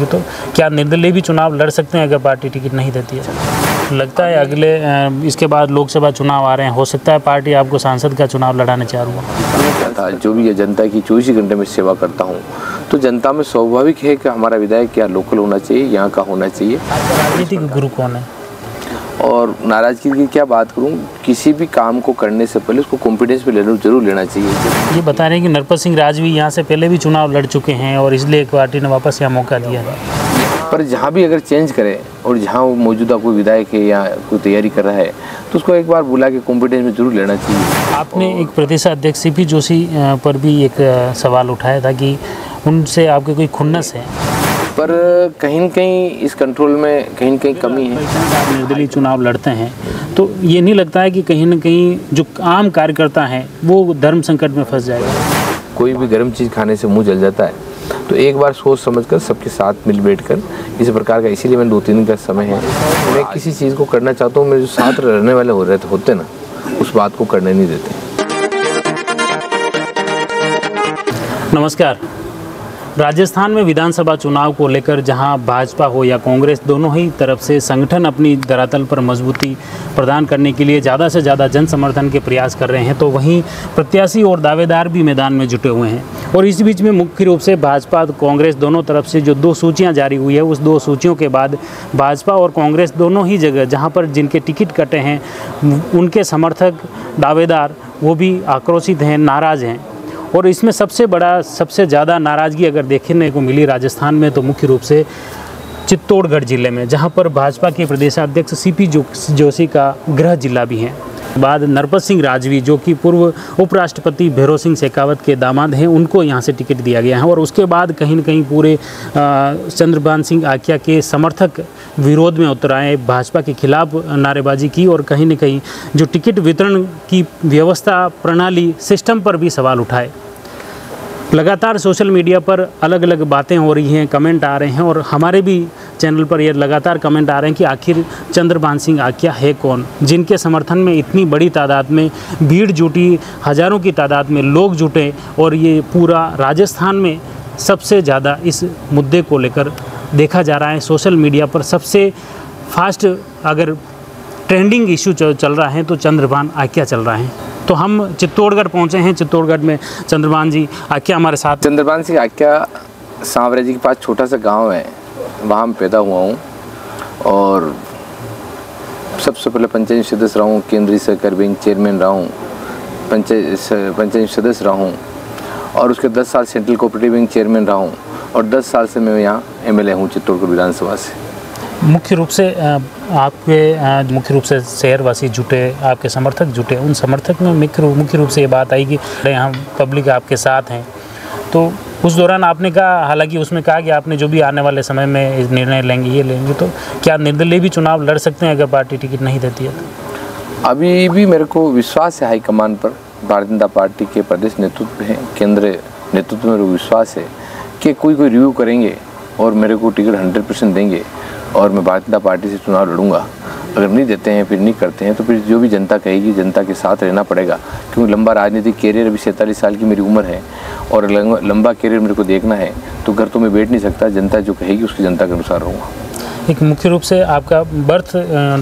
तो क्या निर्दलीय भी चुनाव लड़ सकते हैं अगर पार्टी टिकट नहीं देती है? लगता है अगले इसके बाद लोकसभा चुनाव आ रहे हैं। हो सकता है पार्टी आपको सांसद का चुनाव लड़ाने चाह रहा हो जो भी ये जनता की चौबीस घंटे में सेवा करता हूँ तो जनता में स्वाभाविक है कि हमारा विधायक क्या लोकल होना चाहिए यहाँ का होना चाहिए? राजनीतिक गुरु कौन है? और नाराज़गी की क्या बात करूँ किसी भी काम को करने से पहले उसको कॉन्फिडेंस पे लेना ज़रूर लेना चाहिए। ये बता रहे हैं कि नरपत सिंह राज भी यहाँ से पहले भी चुनाव लड़ चुके हैं और इसलिए पार्टी ने वापस यहाँ मौका दिया है। पर जहाँ भी अगर चेंज करे और जहाँ वो मौजूदा कोई विधायक है या कोई तैयारी कर रहा है तो उसको एक बार बुला के कॉन्फिडेंस में ज़रूर लेना चाहिए। आपने एक प्रदेश अध्यक्ष सी पी जोशी पर भी एक सवाल उठाया था कि उनसे आपके कोई खुन्नस है? पर कहीं न कहीं इस कंट्रोल में कहीं न कहीं कमी है। आप निर्दलीय चुनाव लड़ते हैं तो ये नहीं लगता है कि कहीं ना कहीं जो आम कार्यकर्ता हैं वो धर्म संकट में फंस जाएगा? कोई भी गर्म चीज़ खाने से मुँह जल जाता है। तो एक बार सोच समझकर सबके साथ मिल बैठ कर इस प्रकार का इसीलिए मैंने दो तीन दिन का समय है। मैं किसी चीज़ को करना चाहता हूँ मेरे जो साथ रहने वाले हो रहे होते ना उस बात को करने नहीं देते। नमस्कार। राजस्थान में विधानसभा चुनाव को लेकर जहाँ भाजपा हो या कांग्रेस, दोनों ही तरफ़ से संगठन अपनी धरातल पर मजबूती प्रदान करने के लिए ज़्यादा से ज़्यादा जन समर्थन के प्रयास कर रहे हैं तो वहीं प्रत्याशी और दावेदार भी मैदान में जुटे हुए हैं। और इस बीच में मुख्य रूप से भाजपा और कांग्रेस दोनों तरफ़ से जो दो सूचियाँ जारी हुई है, उस दो सूचियों के बाद भाजपा और कांग्रेस दोनों ही जगह जहाँ पर जिनके टिकट कटे हैं, उनके समर्थक, दावेदार, वो भी आक्रोशित हैं, नाराज़ हैं। और इसमें सबसे बड़ा सबसे ज़्यादा नाराज़गी अगर देखने को मिली राजस्थान में तो मुख्य रूप से चित्तौड़गढ़ ज़िले में जहाँ पर भाजपा के प्रदेशाध्यक्ष सीपी जो, जोशी का गृह जिला भी है। बाद नरपत सिंह राजवी जो कि पूर्व उपराष्ट्रपति भैरव सिंह शेखावत के दामाद हैं उनको यहाँ से टिकट दिया गया है। और उसके बाद कहीं न कहीं पूरे चंद्रभान सिंह आकिया के समर्थक विरोध में उतर आए भाजपा के खिलाफ नारेबाजी की और कहीं ना कहीं जो टिकट वितरण की व्यवस्था प्रणाली सिस्टम पर भी सवाल उठाए। लगातार सोशल मीडिया पर अलग अलग बातें हो रही हैं, कमेंट आ रहे हैं और हमारे भी चैनल पर ये लगातार कमेंट आ रहे हैं कि आखिर चंद्रभान सिंह आकिया है कौन? जिनके समर्थन में इतनी बड़ी तादाद में भीड़ जुटी, हज़ारों की तादाद में लोग जुटे और ये पूरा राजस्थान में सबसे ज़्यादा इस मुद्दे को लेकर देखा जा रहा है। सोशल मीडिया पर सबसे फास्ट अगर ट्रेंडिंग इशू चल रहा है तो चंद्रभान आकिया चल रहा है। तो हम चित्तौड़गढ़ पहुँचे हैं, चित्तौड़गढ़ में चंद्रभान जी आकिया हमारे साथ। चंद्रभान सिंह आख्या सांवरे जी के पास छोटा सा गाँव है, वहाँ मैं पैदा हुआ हूँ और सबसे पहले पंचायत सदस्य रहा हूँ, केंद्रीय सहकार बैंक चेयरमैन रहा हूँ, पंचायत पंचायत सदस्य रहा हूँ और उसके 10 साल सेंट्रल कोऑपरेटिव बैंक चेयरमैन रहा हूँ और 10 साल से मैं यहाँ एमएलए हूँ चित्तौड़गढ़ विधानसभा से। मुख्य रूप से आपके मुख्य रूप से शहरवासी जुटे, आपके समर्थक जुटे, उन समर्थक में मुख्य रूप से ये बात आई कि यहाँ पब्लिक आपके साथ हैं। तो उस दौरान आपने कहा, हालाँकि उसमें कहा कि आपने जो भी आने वाले समय में निर्णय लेंगे, ये लेंगे तो क्या निर्दलीय भी चुनाव लड़ सकते हैं अगर पार्टी टिकट नहीं देती है तो? अभी भी मेरे को विश्वास है हाईकमान पर, भारतीय जनता पार्टी के प्रदेश नेतृत्व है केंद्र नेतृत्व में विश्वास है कि कोई कोई रिव्यू करेंगे और मेरे को टिकट हंड्रेड परसेंट देंगे। और मैं भारतीय जनता पार्टी से चुनाव लड़ूँगा। अगर नहीं देते हैं फिर नहीं करते हैं तो फिर जो भी जनता कहेगी जनता के साथ रहना पड़ेगा। क्योंकि लंबा राजनीतिक कैरियर अभी सैंतालीस साल की मेरी उम्र है और लंबा कैरियर मेरे को देखना है तो घर तो मैं बैठ नहीं सकता। जनता जो कहेगी उसकी जनता के अनुसार रहूँगा। एक मुख्य रूप से आपका बर्थ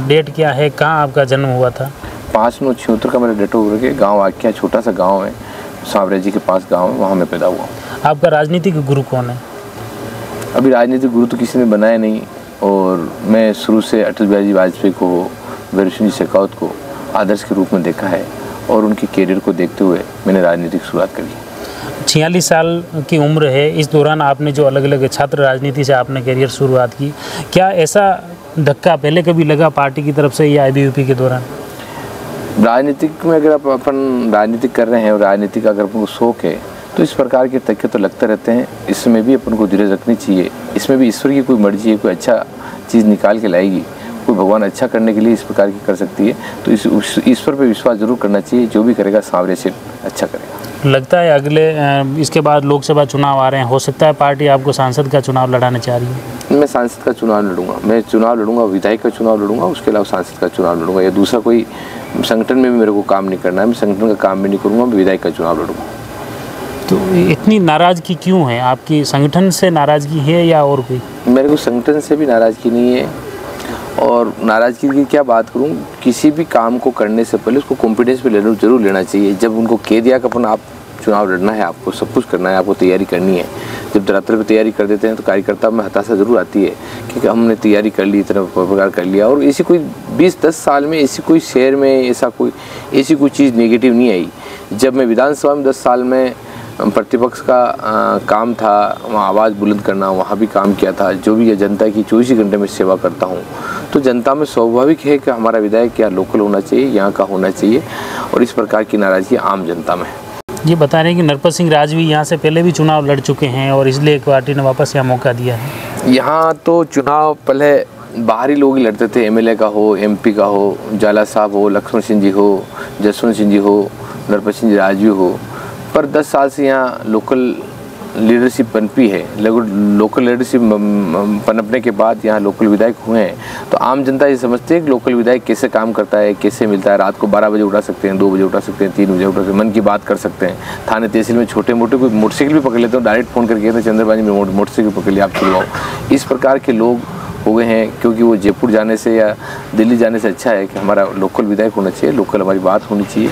डेट क्या है? कहाँ आपका जन्म हुआ था? पाँच नौ छिहत्तर का मेरा डेट हो गया गाँव आख्या छोटा सा गाँव है। सांवरे जी के पास गाँव है वहाँ मैं पैदा हुआ। आपका राजनीतिक गुरु कौन है? अभी राजनीतिक गुरु तो किसी ने बनाया नहीं। और मैं शुरू से अटल बिहारी वाजपेयी को भैरव सिंह जी शेखावत को आदर्श के रूप में देखा है और उनके कैरियर को देखते हुए मैंने राजनीतिक शुरुआत करी छियालीस साल की उम्र है। इस दौरान आपने जो अलग अलग छात्र राजनीति से आपने करियर शुरुआत की क्या ऐसा धक्का पहले कभी लगा पार्टी की तरफ़ से या आई के दौरान? राजनीतिक में अगर आप अपन राजनीतिक कर रहे हैं और राजनीतिक अगर अपन को शौक है तो इस प्रकार के धक्के तो लगते रहते हैं। इसमें भी अपन को धीरज रखनी चाहिए। इसमें भी ईश्वर की कोई मर्ज़ी है कोई अच्छा चीज़ निकाल के लाएगी कोई भगवान अच्छा करने के लिए इस प्रकार की कर सकती है तो इस ईश्वर पर विश्वास ज़रूर करना चाहिए जो भी करेगा सांवरे से अच्छा करेगा। लगता है अगले इसके बाद लोकसभा चुनाव आ रहे हैं। हो सकता है पार्टी आपको सांसद का चुनाव लड़ाने चाह रही है। मैं सांसद का चुनाव लड़ूँगा। मैं चुनाव लड़ूँगा विधायक का चुनाव लड़ूँगा उसके अलावा सांसद का चुनाव लड़ूँगा। या दूसरा कोई संगठन में भी मेरे को काम नहीं करना है। मैं संगठन का काम भी नहीं करूँगा मैं विधायक का चुनाव लड़ूँगा। तो इतनी नाराज़गी क्यों है? आपकी संगठन से नाराज़गी है या और कोई? मेरे को संगठन से भी नाराज़गी नहीं है। और नाराज़गी की क्या बात करूँ? किसी भी काम को करने से पहले उसको कॉन्फिडेंस पे लेना, ज़रूर लेना चाहिए। जब उनको कह दिया कि अपन आप चुनाव लड़ना है, आपको सब कुछ करना है, आपको तैयारी करनी है। जब धरातल पर तैयारी कर देते हैं तो कार्यकर्ता में हताशा ज़रूर आती है क्योंकि हमने तैयारी कर ली, इतना प्रकार कर लिया। और ऐसी कोई बीस दस साल में, ऐसी कोई शहर में, ऐसा कोई, ऐसी कोई चीज़ नेगेटिव नहीं आई। जब मैं विधानसभा में 10 साल में प्रतिपक्ष का आ, काम था वहाँ आवाज़ बुलंद करना वहाँ भी काम किया था जो भी ये जनता की चौबीस घंटे में सेवा करता हूँ। तो जनता में स्वाभाविक है कि हमारा विधायक क्या लोकल होना चाहिए यहाँ का होना चाहिए और इस प्रकार की नाराज़गी आम जनता में है। ये बता रहे हैं कि नरपत सिंह राज भी यहाँ से पहले भी चुनाव लड़ चुके हैं और इसलिए पार्टी ने वापस यहाँ मौका दिया है। यहाँ तो चुनाव पहले बाहरी लोग ही लड़ते थे एमएलए का हो एमपी का हो जाला साहब हो लक्ष्मण सिंह जी हो जसवंत सिंह जी हो नरपत सिंह जी राजवी हो। पर 10 साल से यहाँ लोकल लीडरशिप पनपी है। लोकल लीडरशिप पनपने के बाद यहाँ लोकल विधायक हुए हैं। तो आम जनता ये समझती है कि लोकल विधायक कैसे काम करता है, कैसे मिलता है? रात को 12 बजे उठा सकते हैं, दो बजे उठा सकते हैं, तीन बजे उठा सकते हैं, मन की बात कर सकते हैं। थाने तहसील में छोटे मोटे कोई मोटरसाइकिल भी पकड़ लेते हैं डायरेक्ट फ़ोन करके कहते हैं चंद्रबाजी में मोटरसाइकिल पकड़ लिया, आप चलवाओ। इस प्रकार के लोग हो गए हैं, क्योंकि वो जयपुर जाने से या दिल्ली जाने से अच्छा है कि हमारा लोकल विधायक होना चाहिए लोकल हमारी बात होनी चाहिए।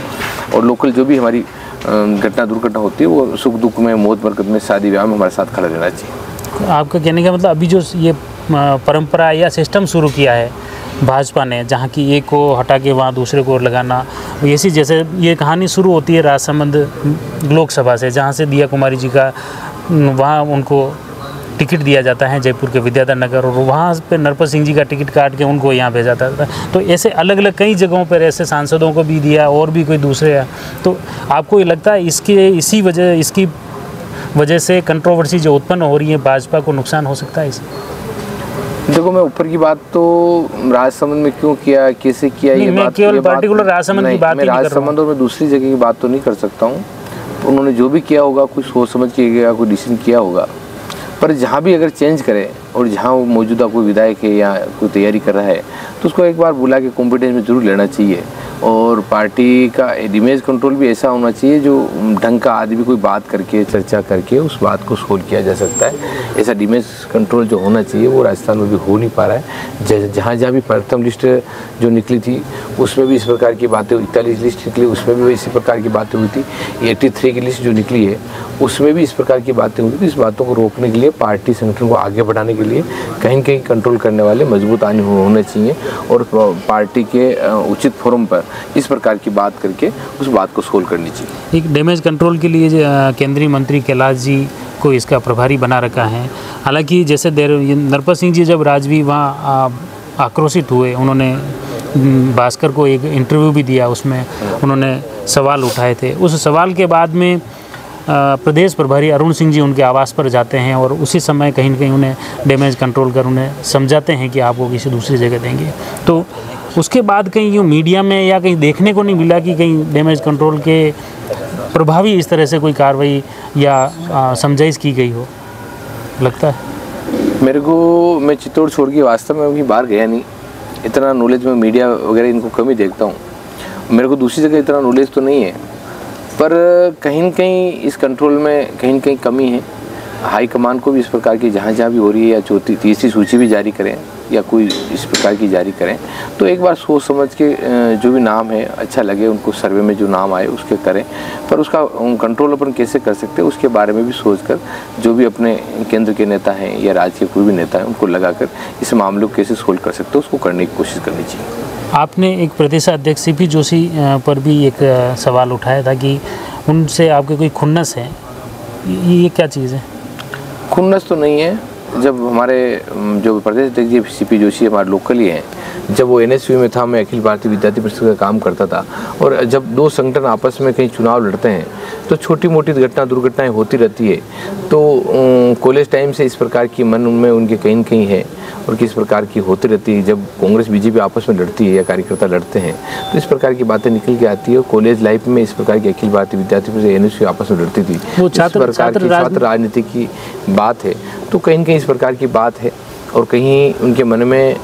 और लोकल जो भी हमारी घटना दुर्घटना होती है, वो सुख दुख में, मौत बरकत में शादी विवाह में हमारे साथ खड़ा रहना चाहिए। आपका कहने का मतलब अभी जो ये परंपरा या सिस्टम शुरू किया है भाजपा ने, जहाँ की एक को हटा के वहाँ दूसरे को लगाना ऐसी जैसे ये कहानी शुरू होती है राजसमंद लोकसभा से, जहाँ से दिया कुमारी जी का वहाँ उनको टिकट दिया जाता है जयपुर के विद्याधर नगर और वहाँ पर नरपत सिंह जी का टिकट काट के उनको यहाँ भेजा जाता था। तो ऐसे अलग अलग कई जगहों पर ऐसे सांसदों को भी दिया और भी कोई दूसरे तो आपको ये लगता है इसके इसी वजह इसकी वजह से कंट्रोवर्सी जो उत्पन्न हो रही है भाजपा को नुकसान हो सकता है इसे? देखो मैं ऊपर की बात तो राजसमंद में क्यों किया कैसे किया ये बात केवल पर्टिकुलर राजसमंद की बात मैं राजसमंद और मैं दूसरी जगह की बात तो नहीं कर सकता हूँ। उन्होंने जो भी किया होगा कुछ सोच समझ के किया कोई डिसीज़न किया होगा। पर जहाँ भी अगर चेंज करें और जहाँ वो मौजूदा कोई विधायक है या कोई तैयारी कर रहा है तो उसको एक बार बुला के कॉम्पिटेंस में ज़रूर लेना चाहिए। और पार्टी का इमेज कंट्रोल भी ऐसा होना चाहिए जो ढंग का आदमी कोई बात करके, चर्चा करके उस बात को सोल्व किया जा सकता है। ऐसा डिमेज कंट्रोल जो होना चाहिए वो राजस्थान में भी हो नहीं पा रहा है। जहाँ जहाँ भी प्रथम लिस्ट जो निकली थी, उसमें भी इस प्रकार की बातें इकतालीस लिस्ट निकली, उसमें भी इसी प्रकार की बातें हुई थी। एट्टी की लिस्ट जो निकली है, उसमें भी इस प्रकार की बातें हुई थी। इस बातों को रोकने के लिए, पार्टी संगठन को आगे बढ़ाने के लिए कहीं कहीं कंट्रोल करने वाले मज़बूत आने होने चाहिए। और पार्टी के उचित फोरम पर इस प्रकार की बात करके उस बात को सोल्व करनी चाहिए। एक डैमेज कंट्रोल के लिए केंद्रीय मंत्री कैलाश जी को इसका प्रभारी बना रखा है। हालाँकि जैसे देर नरपत सिंह जी जब राजवी वहाँ आक्रोशित हुए, उन्होंने भास्कर को एक इंटरव्यू भी दिया उसमें, उन्होंने सवाल उठाए थे। उस सवाल के बाद में प्रदेश प्रभारी अरुण सिंह जी उनके आवास पर जाते हैं और उसी समय कहीं ना कहीं उन्हें डैमेज कंट्रोल कर उन्हें समझाते हैं कि आप वो किसी दूसरी जगह देंगे। तो उसके बाद कहीं यूँ मीडिया में या कहीं देखने को नहीं मिला कि कहीं डैमेज कंट्रोल के प्रभावी इस तरह से कोई कार्रवाई या समझाइश की गई हो? लगता है। मेरे को, मैं चित्तौड़ छोड़ के वास्तव में कहीं बाहर गया नहीं। इतना नॉलेज में मीडिया वगैरह इनको कम देखता हूँ। मेरे को दूसरी जगह इतना नॉलेज तो नहीं है। पर कहीं न कहीं इस कंट्रोल में कहीं न कहीं कमी है। हाई कमान को भी इस प्रकार की जहाँ जहाँ भी हो रही है या चौथी, तीसरी सूची भी जारी करें। या कोई इस प्रकार की जारी करें तो एक बार सोच समझ के जो भी नाम है अच्छा लगे उनको सर्वे में जो नाम आए उसके करें। पर उसका कंट्रोल अपन कैसे कर सकते हैं उसके बारे में भी सोच कर जो भी अपने केंद्र के नेता हैं या राज्य के कोई भी नेता हैं उनको लगाकर इस मामले को कैसे सोल्व कर सकते हैं उसको करने की कोशिश करनी चाहिए। आपने एक प्रदेश अध्यक्ष सी पी जोशी पर भी एक सवाल उठाया था कि उनसे आपके कोई खुन्नस है ये क्या चीज़ है? खुन्नस तो नहीं है जब हमारे जो प्रदेश अध्यक्ष जी सी पी जोशी हमारे लोकल ही हैं जब वो एन में था मैं अखिल भारतीय विद्यार्थी परिषद का काम करता था और जब दो संगठन आपस में कहीं चुनाव लड़ते हैं तो छोटी मोटी घटना दुर्घटनाएँ होती रहती है। तो कॉलेज टाइम से इस प्रकार की मन उनमें उनके कहीं न कहीं है और किस प्रकार की होती रहती है जब कांग्रेस बीजेपी आपस में लड़ती है या कार्यकर्ता लड़ते हैं तो इस प्रकार की बातें निकल के आती है कॉलेज लाइफ में इस प्रकार की अखिल भारतीय विद्यार्थी परिषद एन आपस में लड़ती थी। वो प्रकार की छात्र राजनीति की बात है तो कहीं न कहीं इस प्रकार की बात है। और कहीं उनके मन में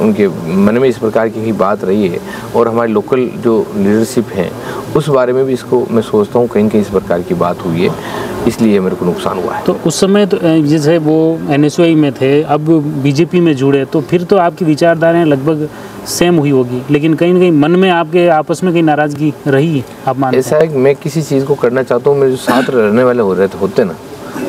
उनके मन में इस प्रकार की कहीं बात रही है और हमारे लोकल जो लीडरशिप हैं उस बारे में भी इसको मैं सोचता हूँ कहीं कहीं इस प्रकार की बात हुई है इसलिए मेरे को नुकसान हुआ है। तो उस समय तो जैसे वो एनएसयूआई में थे अब बीजेपी में जुड़े तो फिर तो आपकी विचारधाराएँ लगभग सेम हुई होगी लेकिन कहीं ना कहीं मन में आपके आपस में कहीं नाराज़गी रही आप मानते ऐसा है मैं किसी चीज़ को करना चाहता हूँ मेरे जो साथ रहने वाले हो रहे थे होते ना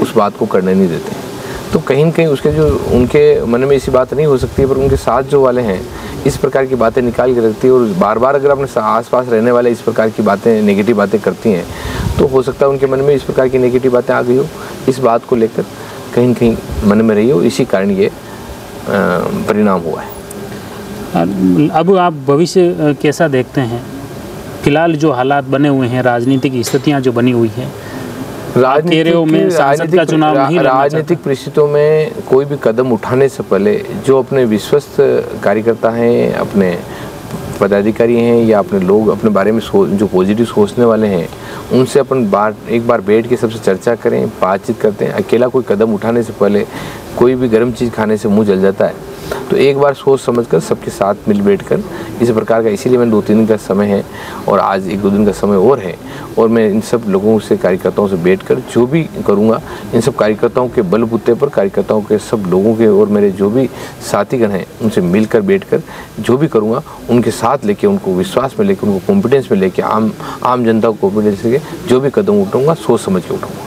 उस बात को करने नहीं देते। तो कहीं न कहीं उसके जो उनके मन में ऐसी बात नहीं हो सकती है, पर उनके साथ जो वाले हैं, इस प्रकार की बातें निकाल के रखती है और बार बार अगर अपने आसपास रहने वाले इस प्रकार की बातें नेगेटिव बातें करती हैं तो हो सकता है उनके मन में इस प्रकार की नेगेटिव बातें आ गई हो, इस बात को लेकर कहीं कहीं मन में रही हो इसी कारण ये परिणाम हुआ है। अब आप भविष्य कैसा देखते हैं? फ़िलहाल जो हालात बने हुए हैं, राजनीतिक स्थितियाँ जो बनी हुई हैं राजनीतिक राजनीतिक परिस्थितियों में कोई भी कदम उठाने से पहले जो अपने विश्वस्त कार्यकर्ता हैं अपने पदाधिकारी हैं या अपने लोग अपने बारे में जो पॉजिटिव सोचने वाले हैं उनसे अपन बार एक बार बैठ के सबसे चर्चा करें बातचीत करते हैं। अकेला कोई कदम उठाने से पहले कोई भी गर्म चीज़ खाने से मुँह जल जाता है। तो एक बार सोच समझ कर सबके साथ मिल बैठ कर, इस प्रकार का इसीलिए मैंने दो तीन दिन का समय है और आज एक दो दिन का समय और है और मैं इन सब लोगों से, कार्यकर्ताओं से बैठ कर जो भी करूँगा, इन सब कार्यकर्ताओं के बलबूते पर, कार्यकर्ताओं के सब लोगों के और मेरे जो भी साथीगण हैं, उनसे मिलकर बैठ कर जो भी करूँगा, उनके साथ लेके, उनको विश्वास में लेकर उनको कॉन्फिडेंस में लेके, आम आम जनता को कॉन्फिडेंस लेके जो भी कदम उठाऊँगा, सोच समझ के उठाऊँगा।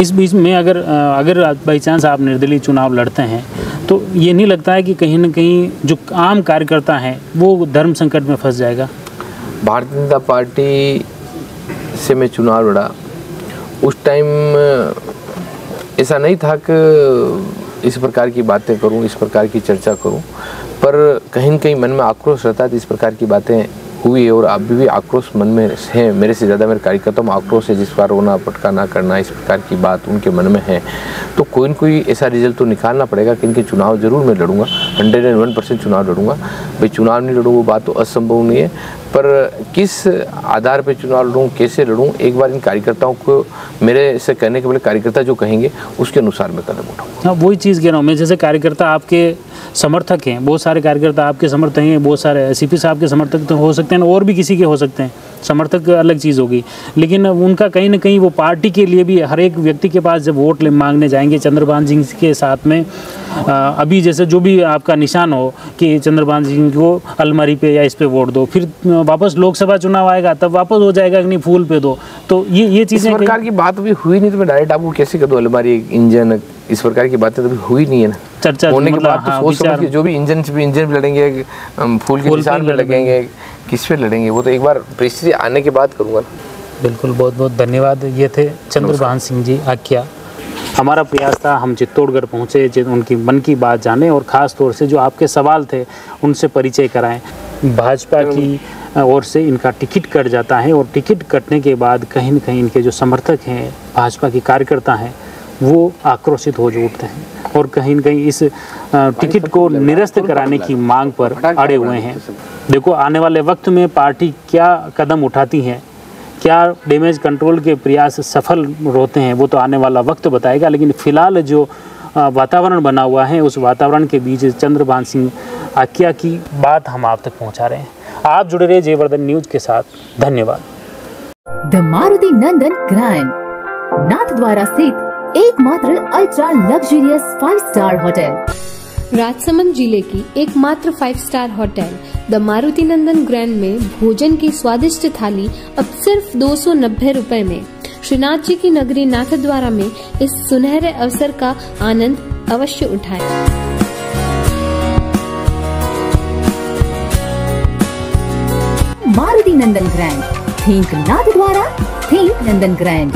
इस बीच में अगर अगर बाई चांस आप निर्दलीय चुनाव लड़ते हैं तो ये नहीं लगता है कि कहीं ना कहीं जो आम कार्यकर्ता हैं, वो धर्म संकट में फंस जाएगा? भारतीय जनता पार्टी से मैं चुनाव लड़ा। उस टाइम, ऐसा नहीं था कि इस प्रकार की बातें करूँ, इस प्रकार की चर्चा करूँ, पर कहीं न कहीं मन में आक्रोश रहता है इस प्रकार की बातें हुई और आप भी आक्रोश मन में है। मेरे से ज़्यादा मेरे कार्यकर्ताओं में आक्रोश है, जिस बार रोना, पटका ना करना, इस प्रकार की बात उनके मन में है। तो कोई ना कोई ऐसा रिज़ल्ट तो निकालना पड़ेगा कि इनके चुनाव ज़रूर मैं लड़ूँगा। हंड्रेड एंड वन परसेंट चुनाव लड़ूँगा। भाई, चुनाव नहीं लड़ूँ वो बात तो असंभव नहीं है। पर किस आधार पर चुनाव लड़ूँ, कैसे लड़ूँ, एक बार इन कार्यकर्ताओं को मेरे से कहने के पहले कार्यकर्ता जो कहेंगे, उसके अनुसार मैं कदम उठाऊँ हाँ वही चीज़ कह रहा हूँ मैं, जैसे कार्यकर्ता आपके समर्थक हैं, बहुत सारे कार्यकर्ता आपके समर्थक हैं, बहुत सारे सी साहब के समर्थक तो हो सकते हैं और भी किसी के हो सकते हैं। समर्थक अलग चीज़ होगी। लेकिन उनका कहीं ना कहीं वो पार्टी के लिए भी हर एक व्यक्ति के पास जब वोट मांगने जाएँगे चंद्रभान सिंह के साथ में अभी जैसे जो भी आपका निशान हो कि चंद्रभान सिंह को अलमारी पे या इस पे वोट दो फिर वापस लोकसभा चुनाव आएगा तब वापस हो जाएगा कि नहीं फूल पे दो। तो ये ये चीज़ें प्रकार की बात अभी हुई नहीं तो मैं डायरेक्ट आपको कैसे कर दो अलमारी इंजन इस प्रकार की बातें तो हुई नहीं है ना। चर्चा होने के मतलब बाद तो हाँ, सोच समझ के जो भी इंजन भी इंजन भी लड़ेंगे फूल के निशान पे लगेंगे किस पे लड़ेंगे वो तो एक बार परिस्थिति आने के बाद करूँगा बिल्कुल बहुत बहुत धन्यवाद। ये थे चंद्रभान सिंह जी आख्या। हमारा प्रयास था हम चित्तौड़गढ़ पहुँचे उनकी मन की बात जाने और ख़ास तौर से जो आपके सवाल थे उनसे परिचय कराएँ। भाजपा की ओर से इनका टिकट कट जाता है और टिकट कटने के बाद कहीं न कहीं इनके जो समर्थक हैं भाजपा के कार्यकर्ता हैं वो आक्रोशित हो उठते हैं और कहीं न कहीं इस टिकट को निरस्त कराने की मांग पर अड़े हुए हैं। देखो, आने वाले वक्त में पार्टी क्या कदम उठाती है, क्या डैमेज कंट्रोल के प्रयास सफल होते हैं, वो तो आने वाला वक्त बताएगा। लेकिन फ़िलहाल जो वातावरण बना हुआ है, उस वातावरण के बीच चंद्रभान सिंह आकिया की बात हम आप तक पहुँचा रहे हैं। आप जुड़े रहे जयवर्धन न्यूज़ के साथ। धन्यवाद। The Maruti Nandan grand Nathdwara स्थित एकमात्र ultra luxurious five star hotel Rajsamand ज़िले की एकमात्र five star hotel the Maruti Nandan grand में भोजन की स्वादिष्ट थाली अब सिर्फ़ दो सौ नब्बे रूपए में। श्रीनाथ जी की नगरी नाथ द्वारा में इस सुनहरे अवसर का आनंद अवश्य उठाएँ। मारुति नंदन ग्रैंड थिंक नाथ द्वारा थिंक नंदन ग्रैंड